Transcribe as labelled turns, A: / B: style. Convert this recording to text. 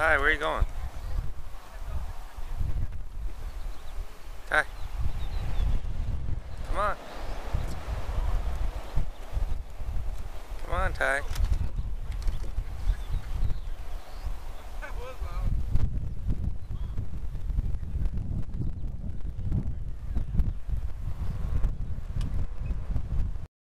A: Hi, where are you going? Ty. Come on. Come on, Ty.